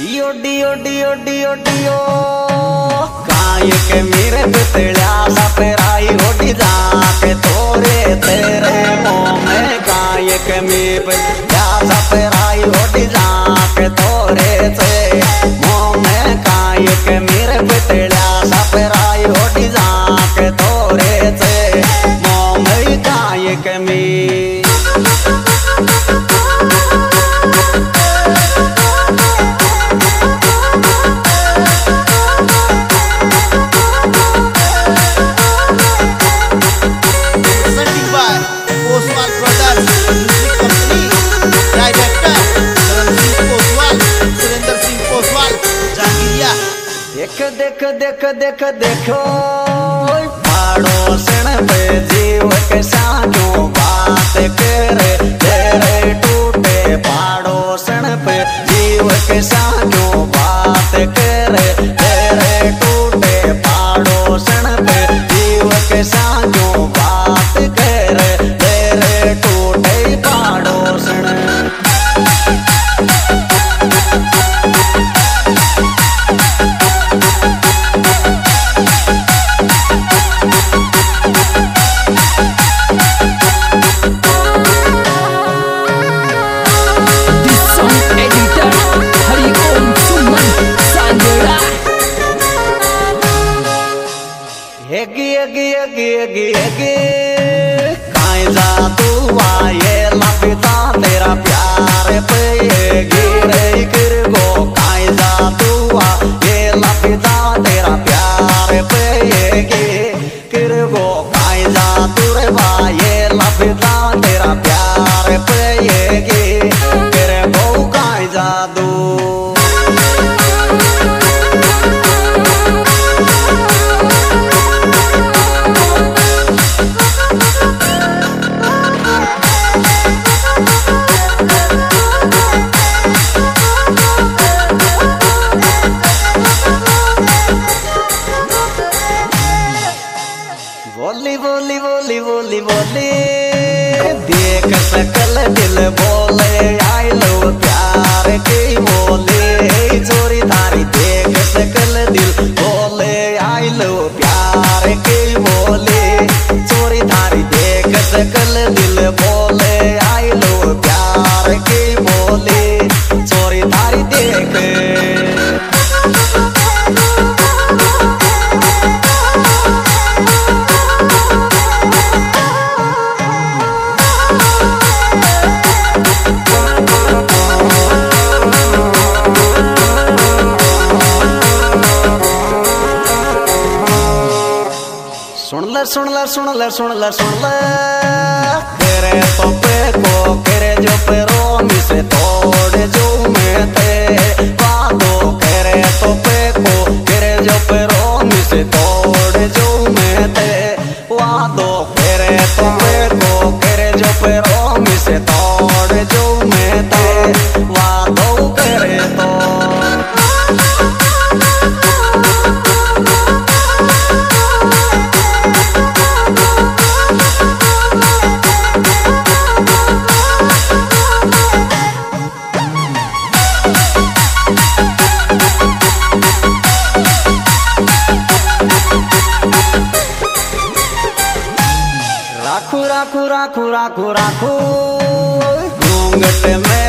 यो डियो डियो डियो डियो काय के मेरे बेतला सपराई होटी जाके तोरे तेरे मो में काय के मेरे बेतला सपराई होटी जा देख देख देखो अगे अगे अगे तू आए लपिता तेरा प्यार पे गिरे सुन ले सुन ले सुन ले सुन ले सुन ले। तेरे तो को तेरे जो पे रोमी से जो। રાખું રાખું રાખું ઘૂંઘટ મેં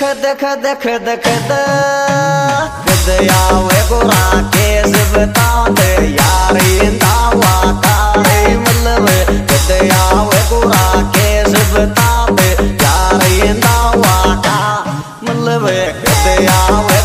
खद देख खद खद खद खदयावे गोरा केस बताओ दे यार इंदावा तारे मतलब खदयावे गोरा केस बताओ दे यार इंदावा का मतलब खदयावे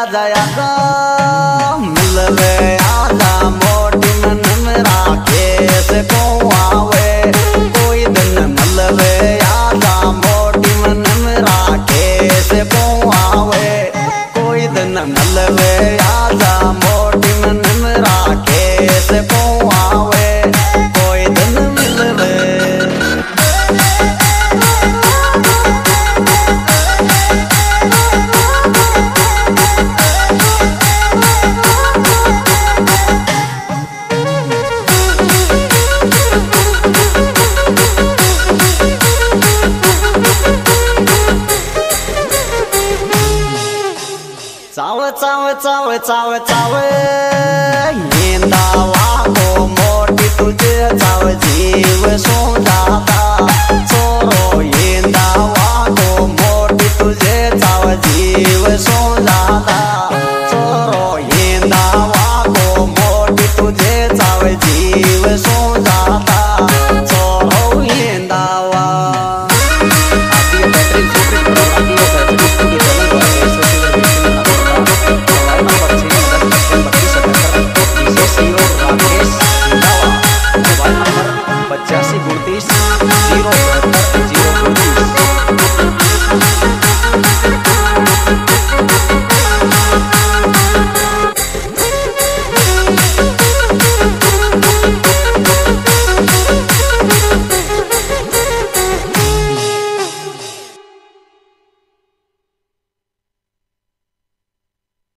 याद आया मिलवे आधा मोट मन मेरा केस कोई दिन मिलवे आधा मोट मन मेरा कोई दिन मिलवे it's how it's